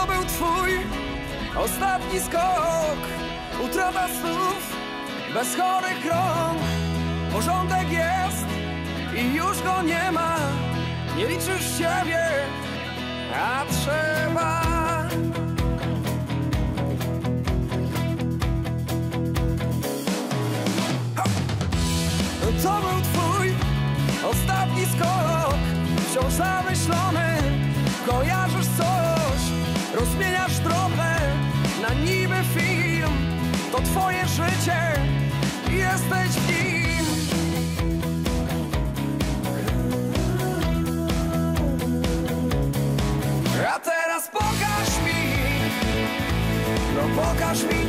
To był twój ostatni skok. Utrata snów bez chorych rąk. Porządek jest i już go nie ma. Nie liczysz siebie, a trzeba. To był twój ostatni skok. Wciąż zamyślony Kojarzysz coś Rozmieniasz trochę Na niby film. To twoje życie. Jesteś w nim. A teraz pokaż mi No pokaż mi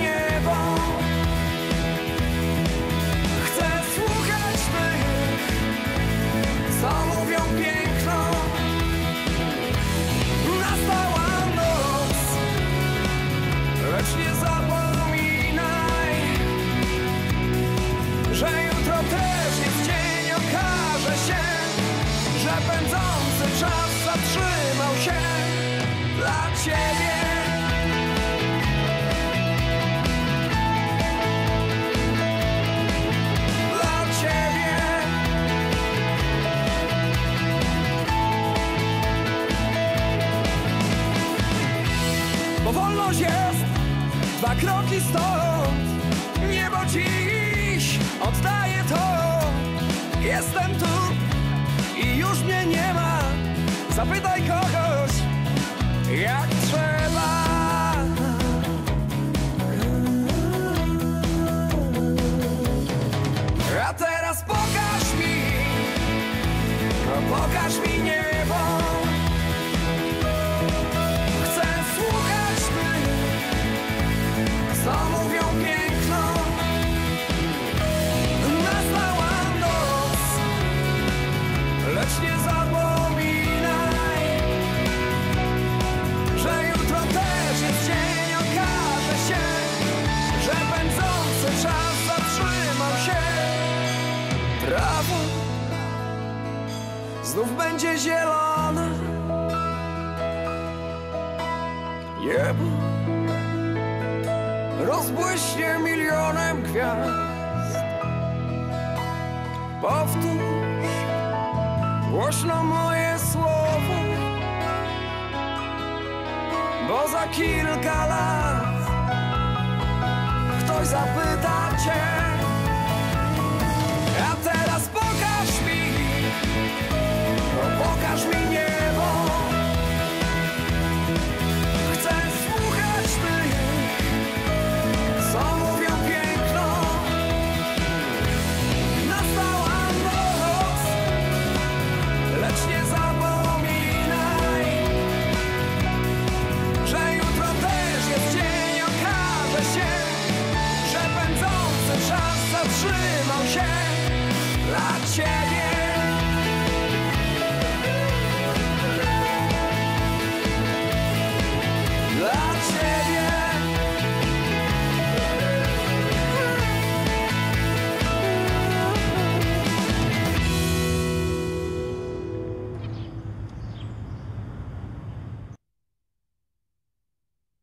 się dla ciebie. Bo wolność jest dwa kroki stąd. Niebo dziś oddaję to. Jestem tu i już mnie nie ma. Zapytaj kogoś Yeah. Prawo znów będzie zielone. Niebo rozbłyśnie milionem gwiazd. Powtórz głośno moje słowo, bo za kilka lat ktoś zapyta cię, share you.